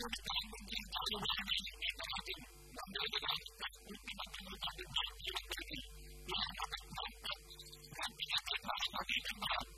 Thank you.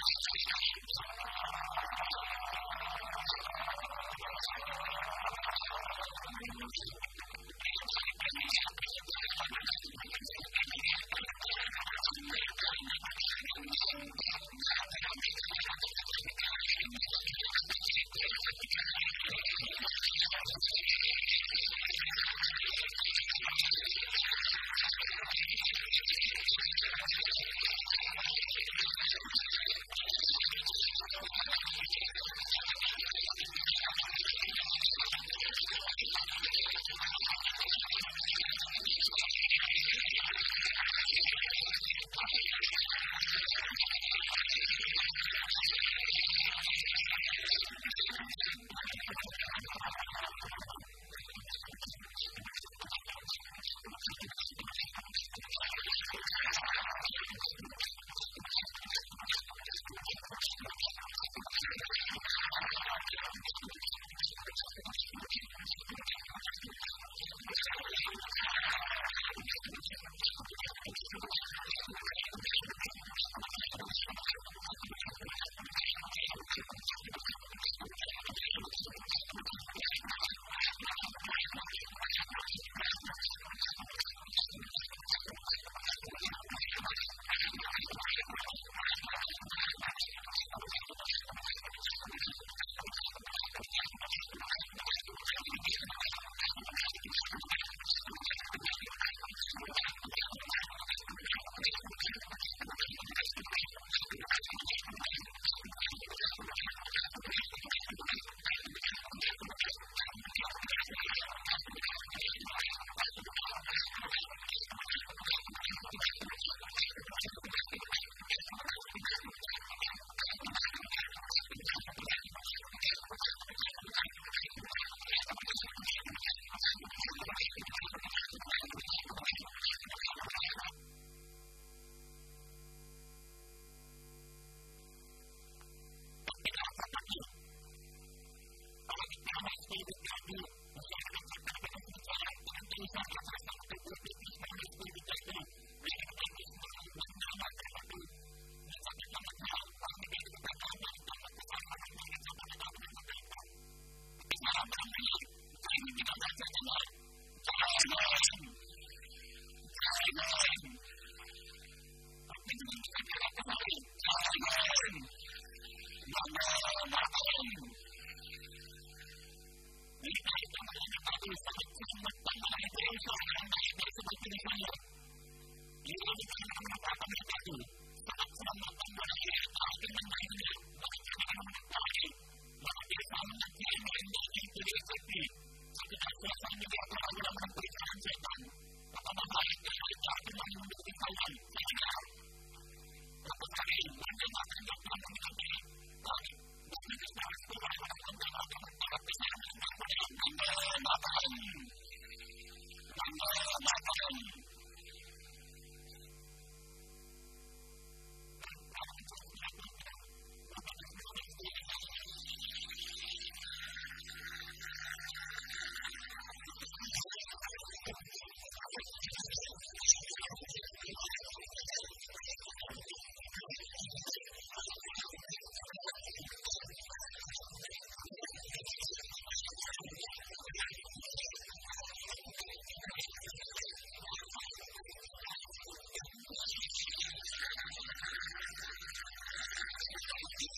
Thank you.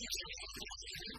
ハハハハ!